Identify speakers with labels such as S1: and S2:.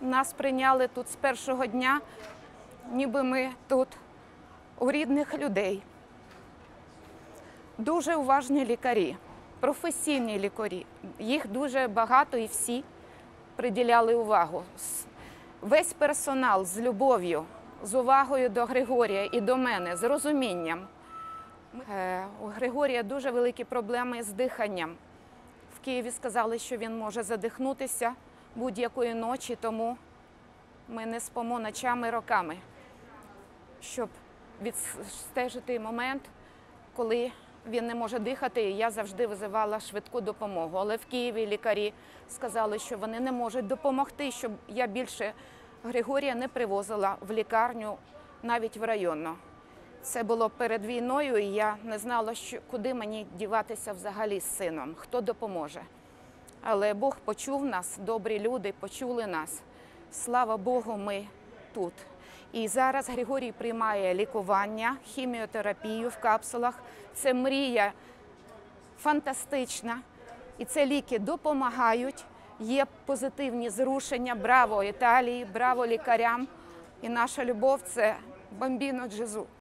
S1: Нас прийняли тут з першого дня, ніби ми тут у рідних людей. Дуже уважні лікарі, професійні лікарі. Їх дуже багато і всі приділяли увагу. Весь персонал з любов'ю, з увагою до Григорія і до мене, з розумінням. Е, У Григорія дуже великі проблеми з диханням. В Києві сказали, що він може задихнутися будь-якої ночі, тому ми не спимо ночами роками, щоб відстежити момент, коли він не може дихати. І я завжди визивала швидку допомогу. Але в Києві лікарі сказали, що вони не можуть допомогти, щоб я більше Григорія не привозила в лікарню навіть в районну. Це було перед війною, і я не знала, що, куди мені діватися взагалі з сином, хто допоможе. Але Бог почув нас, добрі люди почули нас. Слава Богу, ми тут. І зараз Григорій приймає лікування, хіміотерапію в капсулах. Це мрія фантастична. І це ліки допомагають. Є позитивні зрушення. Браво Італії, браво лікарям. І наша любов це бомбіно Джезу.